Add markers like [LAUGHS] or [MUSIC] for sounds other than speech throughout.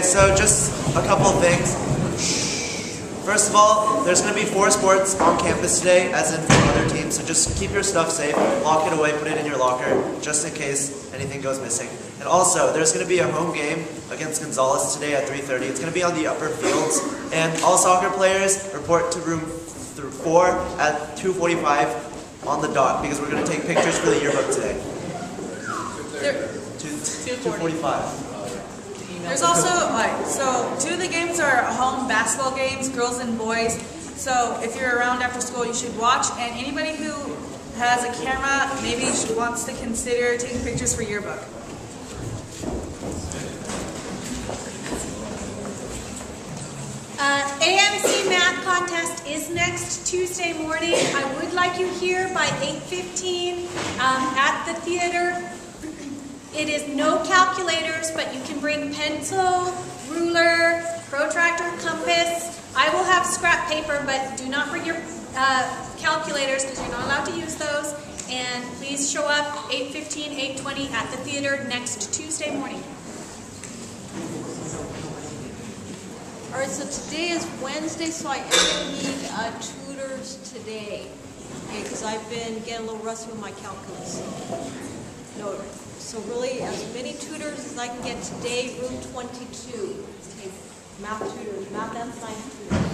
Okay, so just a couple of things. First of all, there's going to be four sports on campus today, as in from other teams, so just keep your stuff safe, lock it away, put it in your locker, just in case anything goes missing. And also, there's going to be a home game against Gonzales today at 3.30. It's going to be on the upper fields, and all soccer players report to room th 4 at 2.45 on the dot, because we're going to take pictures for the yearbook today. There, 2.45. there's also, like, so two of the games are home basketball games, girls and boys. So if you're around after school, you should watch. And anybody who has a camera, maybe wants to consider taking pictures for yearbook. Uh, AMC math contest is next Tuesday morning. I would like you here by 8.15 um, at the theater. It is no calculators, but you can bring pencil, ruler, protractor, compass. I will have scrap paper, but do not bring your uh, calculators because you're not allowed to use those. And please show up 8.15, 8.20 at the theater next Tuesday morning. All right, so today is Wednesday, so I am going to need uh, tutors today. Okay, because I've been getting a little rusty with my calculus. No, so really, as many tutors as I can get today, room 22. Okay, math tutors, math and science tutors.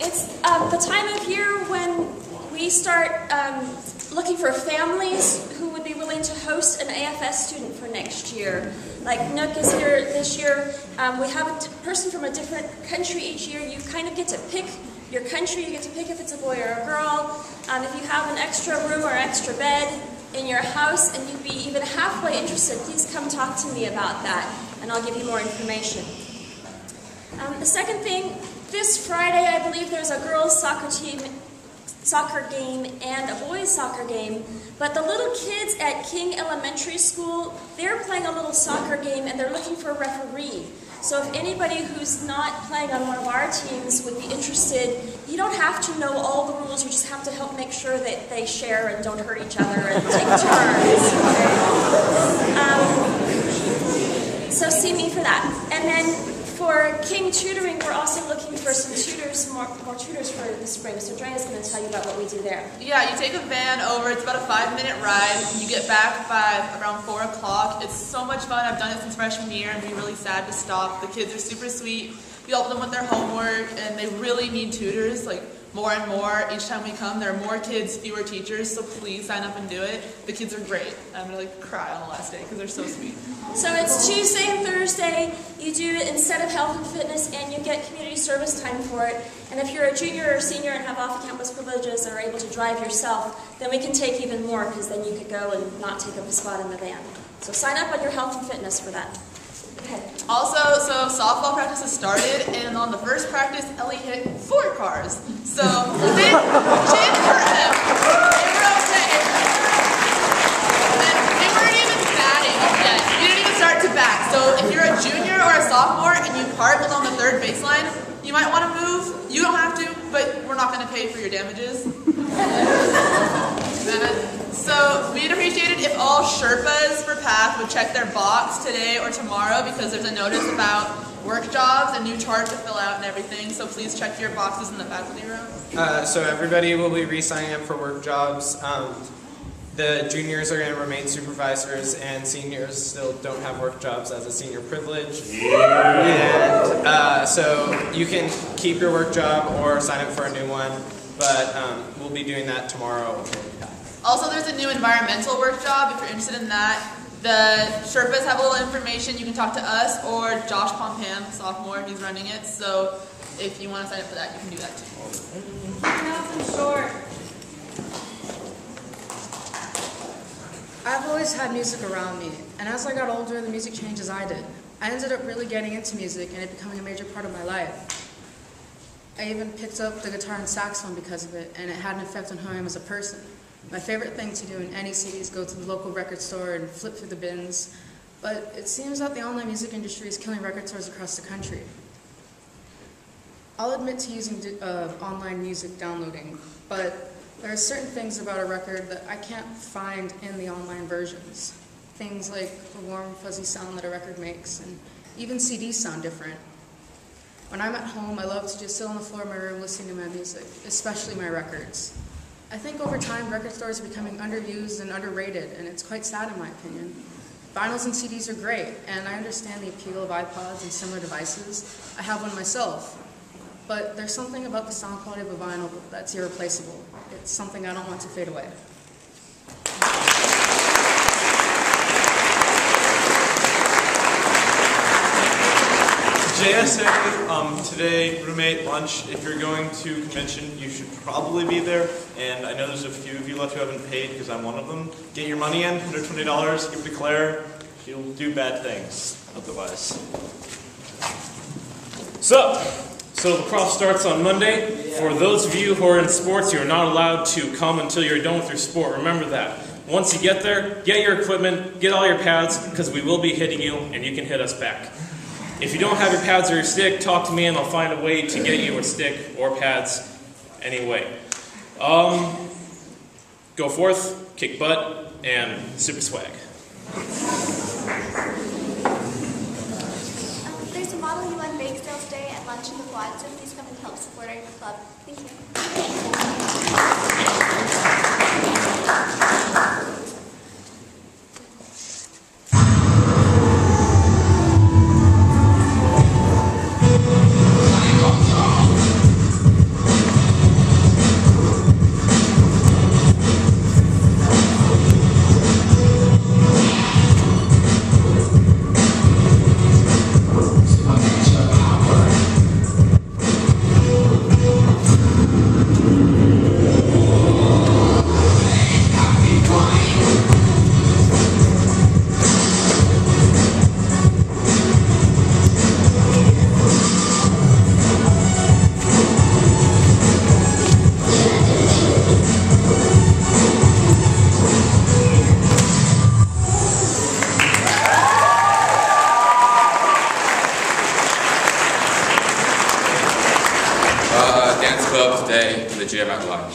It's um, the time of year when we start um, looking for families who would be willing to host an AFS student for next year. Like Nook is here this year. Um, we have a person from a different country each year. You kind of get to pick your country. You get to pick if it's a boy or a girl. Um, if you have an extra room or extra bed in your house and you'd be even halfway interested, please come talk to me about that and I'll give you more information. Um, the second thing, this Friday, I believe there's a girls' soccer team, soccer game and a boys' soccer game. But the little kids at King Elementary School, they're playing a little soccer game and they're looking for a referee. So if anybody who's not playing on one of our teams would be interested, you don't have to know all the rules. You just have to help make sure that they share and don't hurt each other and take [LAUGHS] turns. Um, so see me for that. And then for King Tutoring, we're also looking for some tutors, more, more tutors for the spring. So Drea Drea's going to tell you about what we do there. Yeah, you take a van over. It's about a five-minute ride. You get back by around four o'clock. It's so much fun. I've done it since freshman year, and be really sad to stop. The kids are super sweet. We help them with their homework, and they really need tutors. Like more and more each time we come. There are more kids, fewer teachers. So please sign up and do it. The kids are great. I'm gonna like cry on the last day because they're so sweet. So it's Tuesday and Thursday. You do it instead of health and fitness, and you get community service time for it. And if you're a junior or senior and have off-campus privileges and are able to drive yourself, then we can take even more because then you could go and not take up a spot in the van. So sign up on your health and fitness for that. Ahead. Also, so softball practices started, and on the first practice, Ellie hit four cars. So big chin for him. They were okay. And they weren't even batting yet. You didn't even start to bat. So if you're a junior or a sophomore and you park along the third baseline, you might want to move. You don't have to, but we're not going to pay for your damages. [LAUGHS] So we'd appreciate it if all Sherpas for PATH would check their box today or tomorrow because there's a notice about work jobs, a new chart to fill out and everything. So please check your boxes in the faculty room. Uh, so everybody will be re-signing up for work jobs. Um, the juniors are going to remain supervisors, and seniors still don't have work jobs as a senior privilege. Yeah. And uh, so you can keep your work job or sign up for a new one, but um, we'll be doing that tomorrow. Also, there's a new environmental work job. If you're interested in that, the Sherpas have a little information. You can talk to us or Josh Pompam, sophomore. He's running it. So if you want to sign up for that, you can do that too. Nothing short. I've always had music around me, and as I got older, the music changed as I did. I ended up really getting into music and it becoming a major part of my life. I even picked up the guitar and saxophone because of it, and it had an effect on who I am as a person. My favorite thing to do in any city is go to the local record store and flip through the bins, but it seems that the online music industry is killing record stores across the country. I'll admit to using uh, online music downloading, but there are certain things about a record that I can't find in the online versions. Things like the warm, fuzzy sound that a record makes, and Even CDs sound different. When I'm at home, I love to just sit on the floor of my room listening to my music, especially my records. I think over time, record stores are becoming underused and underrated, and it's quite sad in my opinion. Vinyls and CDs are great, and I understand the appeal of iPods and similar devices. I have one myself. But there's something about the sound quality of a vinyl that's irreplaceable. It's something I don't want to fade away. JSA, today, roommate lunch. If you're going to convention, you should probably be there. And I know there's a few of you left who haven't paid because I'm one of them. Get your money in, $120, give it to Claire. She'll do bad things otherwise. So, so lacrosse starts on Monday. For those of you who are in sports, you're not allowed to come until you're done with your sport. Remember that. Once you get there, get your equipment, get all your pads, because we will be hitting you, and you can hit us back. If you don't have your pads or your stick, talk to me, and I'll find a way to get you a stick or pads anyway. Um, go forth, kick butt, and super swag. Um, there's a model bake at lunch in the quad, so please come and help support our club. Thank you. Dance club today in the gym at lunch.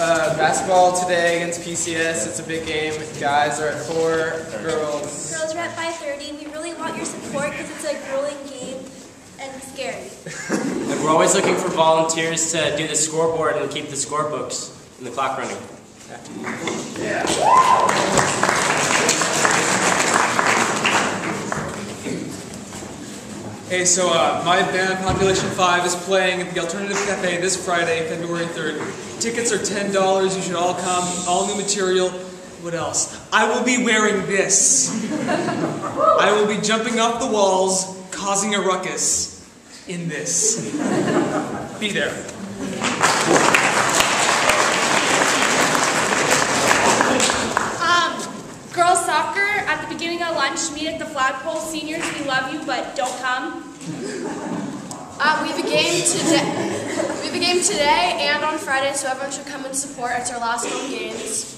Uh, basketball today against PCS. It's a big game. Guys are at four. Girls. Girls are at 5.30. We really want your support because it's a grueling game and scary. [LAUGHS] And we're always looking for volunteers to do the scoreboard and keep the scorebooks and the clock running. Hey, so uh, my band, Population 5, is playing at the Alternative Cafe this Friday, February 3rd. Tickets are $10. You should all come. All new material. What else? I will be wearing this. [LAUGHS] I will be jumping off the walls, causing a ruckus in this. Be there. Um, girls soccer at the beginning of lunch. Meet at the flagpole. Seniors, we love you, but don't come. Uh, we have a game today. We have a game today and on Friday, so everyone should come and support. It's our last home games.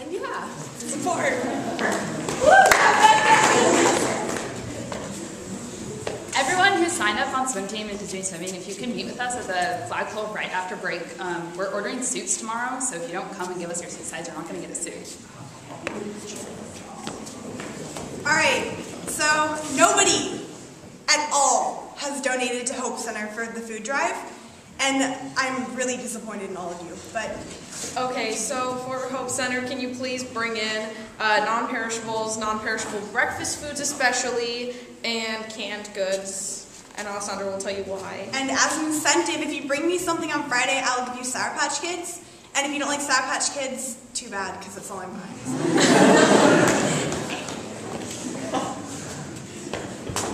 And yeah, support. Everyone who signed up on swim team and is doing swimming, if you can meet with us at the flagpole right after break, um, we're ordering suits tomorrow. So if you don't come and give us your suit size, you're not going to get a suit. All right, so nobody donated to Hope Center for the food drive, and I'm really disappointed in all of you. But Okay, so for Hope Center, can you please bring in uh, non-perishables, non-perishable breakfast foods especially, and canned goods? And Alessandra will tell you why. and as an incentive, if you bring me something on Friday, I'll give you Sour Patch Kids. And if you don't like Sour Patch Kids, too bad, because that's all I'm buying. [LAUGHS]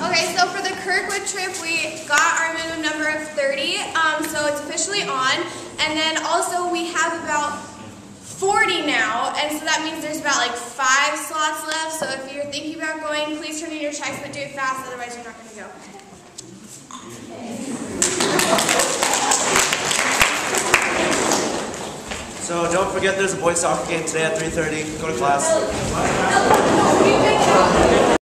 Okay, so for the Kirkwood trip, we got our minimum number of 30, um, so it's officially on. And then also we have about 40 now, and so that means there's about like five slots left. So if you're thinking about going, please turn in your checks, but do it fast, otherwise you're not going to go. So don't forget there's a boys soccer game today at 3.30. Go to class.